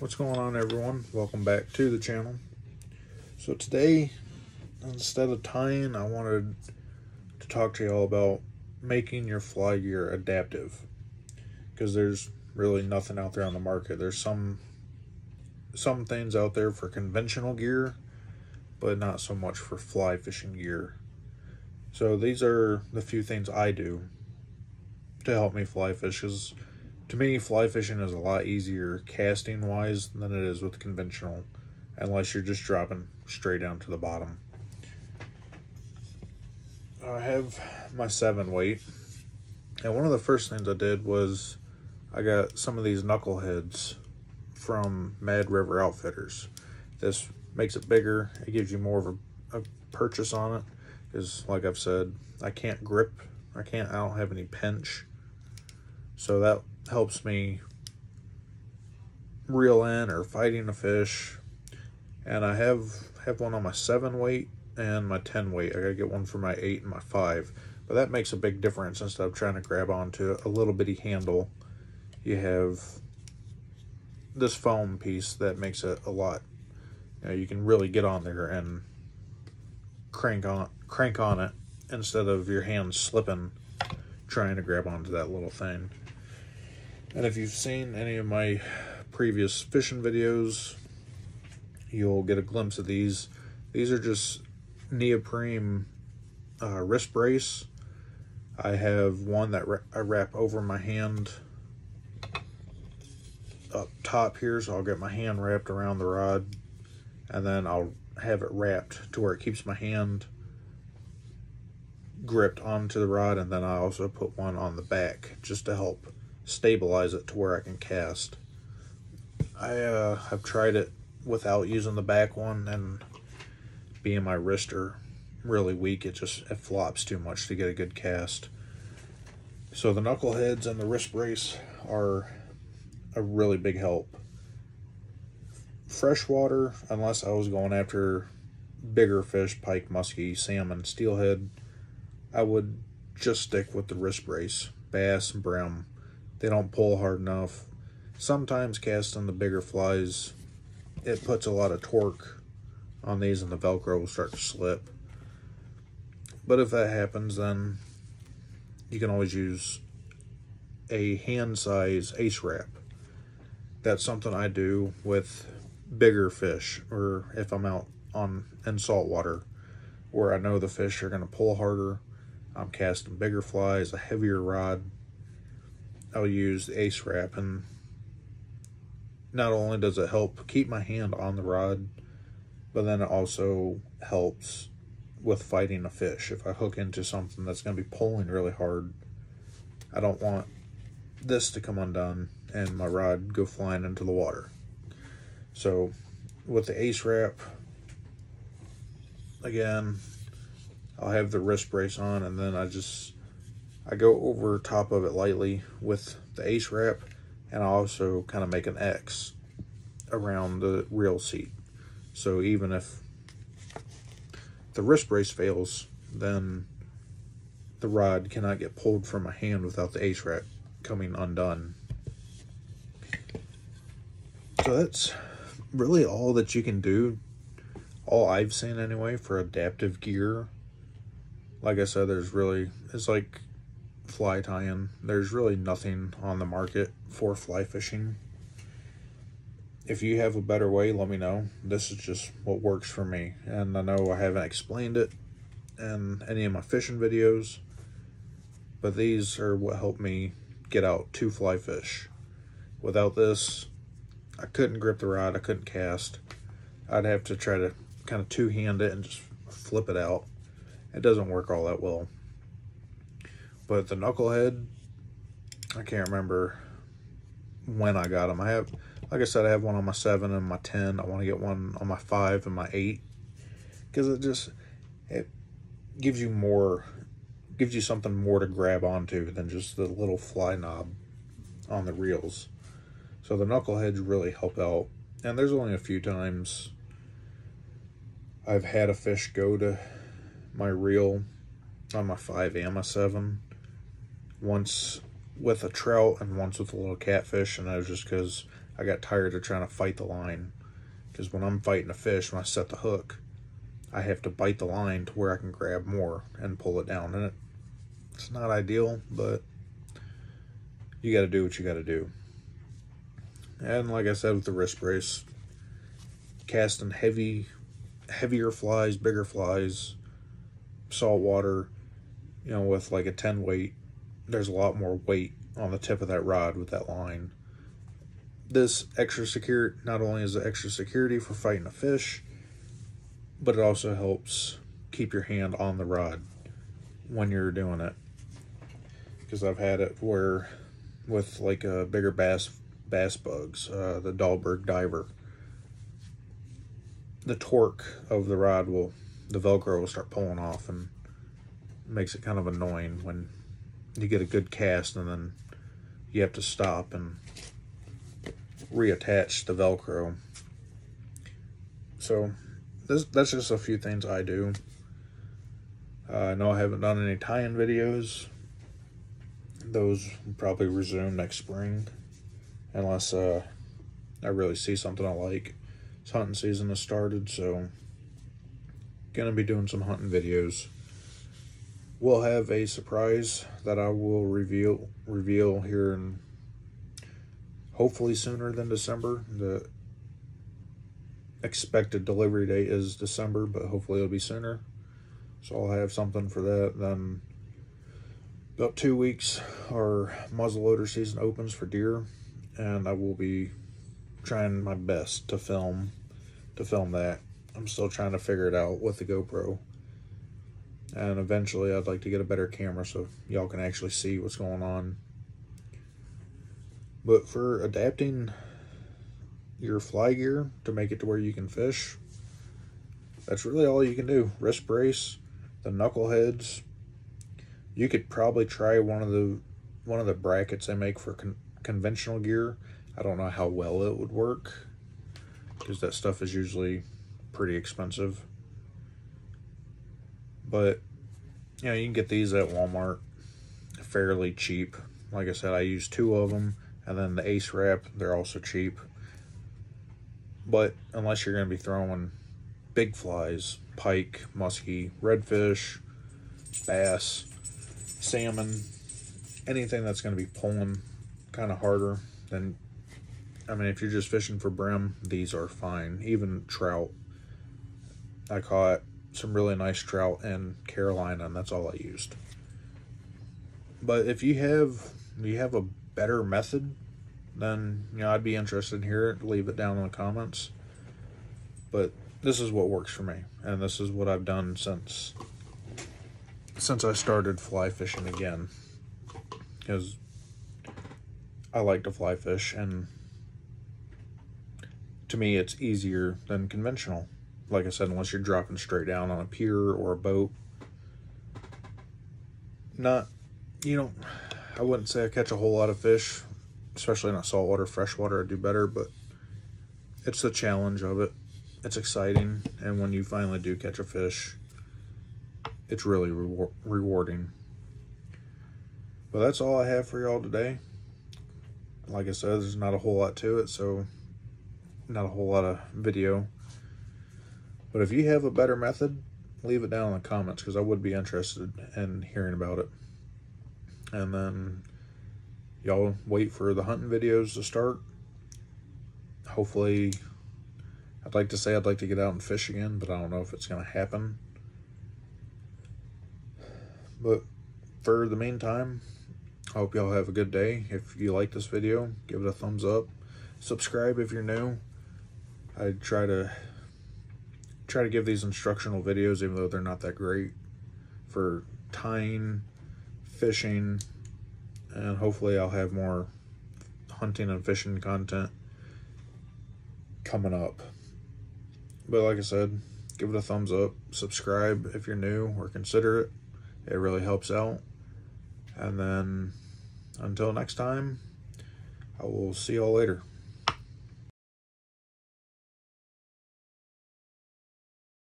What's going on everyone? Welcome back to the channel. So today, instead of tying, I wanted to talk to you all about making your fly gear adaptive. Because there's really nothing out there on the market. There's some some things out there for conventional gear, but not so much for fly fishing gear. So these are the few things I do to help me fly fish. Because to me, fly fishing is a lot easier casting wise than it is with conventional, unless you're just dropping straight down to the bottom. I have my seven weight, and one of the first things I did was I got some of these knuckleheads from Mad River Outfitters. This makes it bigger, it gives you more of a, a purchase on it, because like I've said, I can't grip, I can't, I don't have any pinch, so that helps me reel in or fighting a fish. And I have have one on my seven weight and my 10 weight. I gotta get one for my eight and my five. But that makes a big difference instead of trying to grab onto a little bitty handle. You have this foam piece that makes it a lot. You know, you can really get on there and crank on crank on it instead of your hand slipping trying to grab onto that little thing. And if you've seen any of my previous fishing videos, you'll get a glimpse of these. These are just neoprene uh, wrist brace. I have one that I wrap over my hand up top here, so I'll get my hand wrapped around the rod, and then I'll have it wrapped to where it keeps my hand gripped onto the rod, and then I also put one on the back just to help stabilize it to where I can cast. I uh, have tried it without using the back one and being my wrister really weak, it just it flops too much to get a good cast. So the knuckleheads and the wrist brace are a really big help. Freshwater, unless I was going after bigger fish, pike, muskie, salmon, steelhead, I would just stick with the wrist brace, bass, brim they don't pull hard enough. Sometimes casting the bigger flies, it puts a lot of torque on these and the Velcro will start to slip. But if that happens, then you can always use a hand size ace wrap. That's something I do with bigger fish or if I'm out on in salt water where I know the fish are going to pull harder. I'm casting bigger flies, a heavier rod, I'll use the ace wrap and not only does it help keep my hand on the rod, but then it also helps with fighting a fish. If I hook into something that's going to be pulling really hard, I don't want this to come undone and my rod go flying into the water. So with the ace wrap, again, I'll have the wrist brace on and then I just I go over top of it lightly with the ace wrap and I also kind of make an X around the reel seat. So even if the wrist brace fails, then the rod cannot get pulled from my hand without the ace wrap coming undone. So that's really all that you can do. All I've seen anyway for adaptive gear. Like I said, there's really, it's like fly tie-in. There's really nothing on the market for fly fishing. If you have a better way, let me know. This is just what works for me. And I know I haven't explained it in any of my fishing videos, but these are what helped me get out to fly fish. Without this, I couldn't grip the rod, I couldn't cast. I'd have to try to kind of two-hand it and just flip it out. It doesn't work all that well. But the knucklehead, I can't remember when I got them. I have, like I said, I have one on my 7 and my 10. I want to get one on my 5 and my 8. Because it just, it gives you more, gives you something more to grab onto than just the little fly knob on the reels. So the knuckleheads really help out. And there's only a few times I've had a fish go to my reel on my 5 and my 7 once with a trout and once with a little catfish and that was just because I got tired of trying to fight the line. Because when I'm fighting a fish, when I set the hook, I have to bite the line to where I can grab more and pull it down. And it, it's not ideal, but you got to do what you got to do. And like I said with the wrist brace, casting heavy, heavier flies, bigger flies, salt water, you know, with like a 10 weight, there's a lot more weight on the tip of that rod with that line. This extra secure, not only is it extra security for fighting a fish, but it also helps keep your hand on the rod when you're doing it. Because I've had it where with like a bigger bass bass bugs, uh, the Dahlberg diver, the torque of the rod will, the Velcro will start pulling off and makes it kind of annoying when you get a good cast and then you have to stop and reattach the Velcro. So this, that's just a few things I do. Uh, I know I haven't done any tie-in videos. Those probably resume next spring. Unless uh, I really see something I like. It's hunting season has started, so gonna be doing some hunting videos. We'll have a surprise that I will reveal reveal here in hopefully sooner than December. The expected delivery date is December, but hopefully it'll be sooner. So I'll have something for that. Then about two weeks, our muzzleloader season opens for deer, and I will be trying my best to film to film that. I'm still trying to figure it out with the GoPro. And eventually I'd like to get a better camera so y'all can actually see what's going on. But for adapting your fly gear to make it to where you can fish. That's really all you can do. Wrist brace, the knuckleheads. You could probably try one of the one of the brackets they make for con conventional gear. I don't know how well it would work because that stuff is usually pretty expensive. But you know, you can get these at Walmart fairly cheap. Like I said, I use two of them and then the Ace Wrap, they're also cheap. But unless you're going to be throwing big flies, pike, muskie, redfish, bass, salmon, anything that's going to be pulling kind of harder, then, I mean, if you're just fishing for brim, these are fine. Even trout. I caught some really nice trout in Carolina, and that's all I used. But if you have, you have a better method then you know I'd be interested in hearing it. Leave it down in the comments. But this is what works for me, and this is what I've done since since I started fly fishing again. Because I like to fly fish, and to me, it's easier than conventional. Like I said, unless you're dropping straight down on a pier or a boat. Not, you know, I wouldn't say I catch a whole lot of fish especially a saltwater, freshwater, I do better, but it's the challenge of it. It's exciting, and when you finally do catch a fish, it's really rewarding. But that's all I have for y'all today. Like I said, there's not a whole lot to it, so not a whole lot of video. But if you have a better method, leave it down in the comments because I would be interested in hearing about it. And then y'all wait for the hunting videos to start. Hopefully, I'd like to say I'd like to get out and fish again, but I don't know if it's going to happen. But for the meantime, I hope y'all have a good day. If you like this video, give it a thumbs up. Subscribe if you're new. I try to try to give these instructional videos, even though they're not that great, for tying, fishing, and hopefully I'll have more hunting and fishing content coming up. But like I said, give it a thumbs up, subscribe if you're new, or consider it. It really helps out. And then until next time, I will see y'all later.